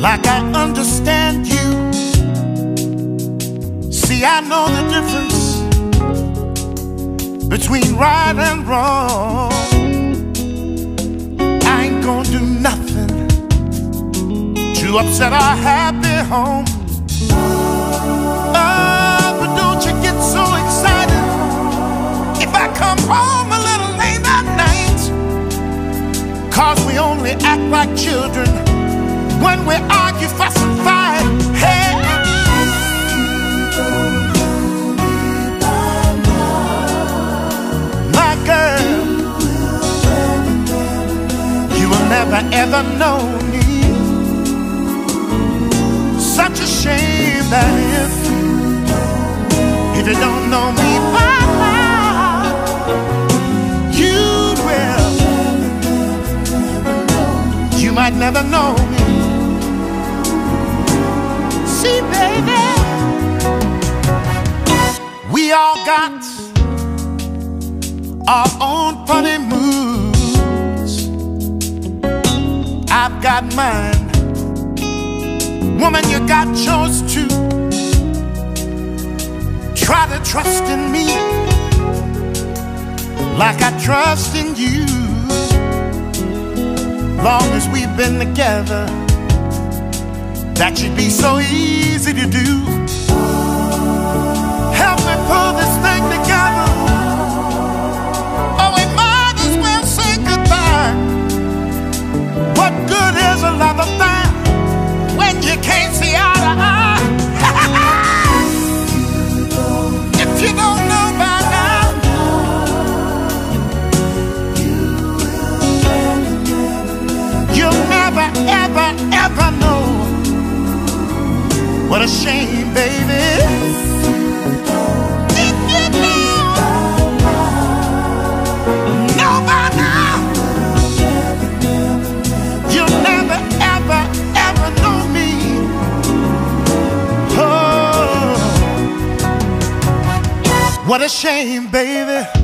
like I understand you. See, I know the difference between right and wrong. I ain't gonna do nothing to upset our happy home. When we argue, fuss, and fight. Hey. My girl, you will never ever know me. Such a shame that if if you don't know me by now, you will. You might never know. See, baby, we all got our own funny moods. I've got mine. Woman, you got yours too. Try to trust in me like I trust in you. Long as we've been together, that should be so easy What a shame, baby. Oh, what a shame, baby.